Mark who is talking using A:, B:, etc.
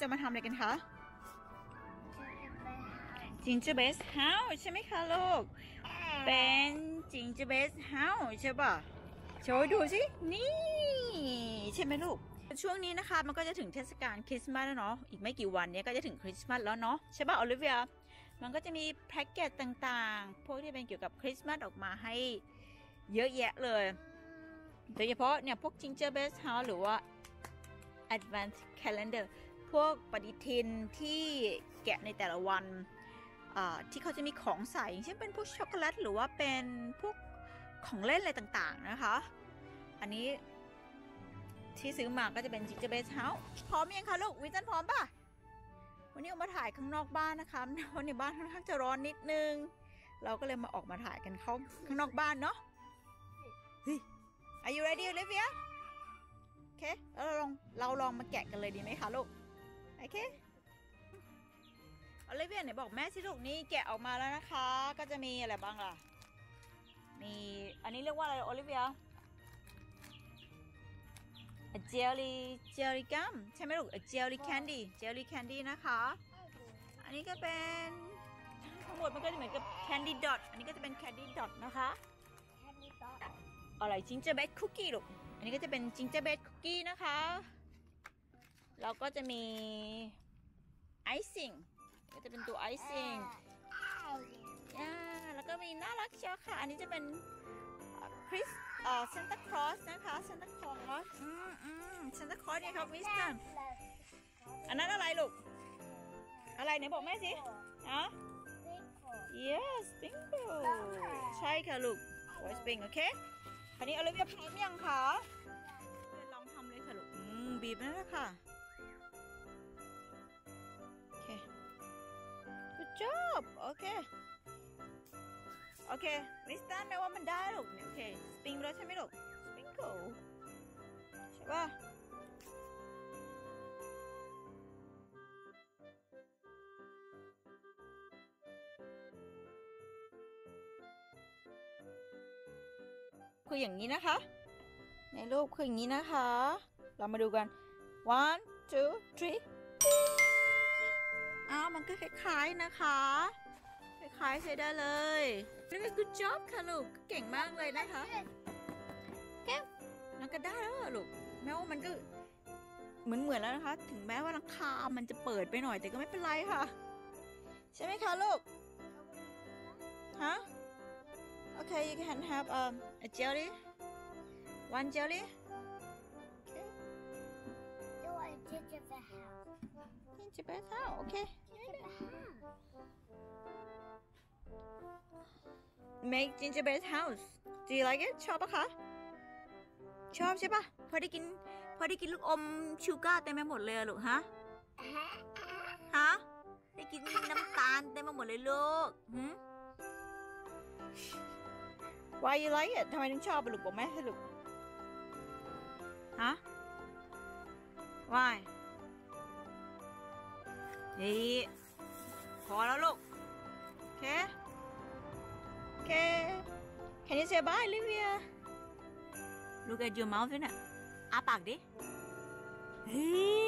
A: จะมาทำอะไรกันคะ gingerbread house ใช่ไหมคะลูก เป็น gingerbread house ใช่ป่ะโชว์ดูสิ นี่ ใช่ไหมลูก ช่วงนี้นะคะมันก็จะถึงเทศกาลคริสต์มาสแล้วเนาะ อีกไม่กี่วันเนี้ยก็จะถึงคริสต์มาสแล้วเนาะ ใช่ป่ะโอลิเวีย มันก็จะมีแพ็กเกจต่างๆ พวกที่เป็นเกี่ยวกับคริสต์มาสออกมาให้เยอะแยะเลย โดยเฉพาะเนี่ยพวก gingerbread house หรือว่า advanced calendar พวกปฏิทินที่แกะในแต่ละวันอ่าที่เขาจะมีของใส่อย่างเช่นเป็นพวกช็อกโกแลตหรือว่าเป็นพวกของเล่นอะไรต่างๆนะคะ อันนี้ที่ซื้อมาก็จะเป็น gingerbread house พร้อมยังคะลูกวิจันพร้อมป่ะวันนี้ออกมาถ่ายข้างนอกบ้านนะคะเพราะในบ้านค่อนข้างจะร้อนนิดนึง เราก็เลยมาออกมาถ่ายกันเข้าข้างนอกบ้านเนาะเฮ้ย Are you ready Olivia โอเคแล้วเราลองเราลองมาแกะกันเลยดีไหมคะลูก โอเคโอลิเวียไหนบอกแม่สิลูกนี่แกะออกมาแล้วนะคะ ก็จะมีอะไรบ้างล่ะ มีอันนี้เรียกว่าอะไรโอลิเวีย a jelly jelly gum ใช่ไหมลูก a jelly candy jelly candy นะคะ อันนี้ก็เป็นทั้งหมดมันก็จะเหมือนกับ candy dot อันนี้ก็จะเป็น candy dot นะคะอะไร gingerbread cookie ลูกอันนี้ก็จะเป็น gingerbread cookie นะคะ แล้วก็จะมี icing ก็จะเป็นตัว icing อ่าแล้วก็มีน่ารักเชียวค่ะ อันนี้จะเป็นคริสเอ่อ Santa Claus นะคะ Santa Claus อืมอืม Santa Claus เนี่ยครับวิสตันอันนั้นอะไรลูก อะไรไหนบอกแม่สิฮะ yes bingo ใช่ค่ะลูก voice bing โอเคคราวนี้อลิเวียพร้อมยังคะลองทำเลยค่ะลูก อืมบีบนั่นแหละค่ะ good job โอเค โอเคมิสตันแปลว่ามันได้ลูกโอเค สปริงไปแล้วใช่ไหมลูก สปริงเกิลใช่ป่ะคืออย่างนี้นะคะ ในรูปคืออย่างนี้นะคะ เรามาดูกัน one two three อ้าวมันก็คล้ายๆนะคะคล้ายๆใช้ได้เลยเรียกว่า good job ค่ะลูกเก่งมากเลยนะคะแก้วมันก็ได้แล้วลูกแม้ว่ามันก็เหมือนเหมือนๆแล้วนะคะ ถึงแม้ว่าหลังคา มันจะเปิดไปหน่อยแต่ก็ไม่เป็นไรค่ะ ใช่ไหมคะลูกฮะ Okay, you can have um, a jelly. One jelly. Okay. Gingerbread house. Okay. Make gingerbread house. Do you like it? ชอบปะคะ ชอบใช่ปะพอได้กิน พอได้กินลูกอมชูการ์เต็มไปหมดเลยลูกฮะ ฮะ ได้กินน้ำตาลเต็มไปหมดเลยลูกหืม Why you like it ทำไมถึงชอบลูกบอกแม่ให้ลูก ฮะ Why นี่พอแล้วลูกเคเค Can you say bye Olivia Look at your mouth ด้วยน่ะอ้าปากดิเฮ้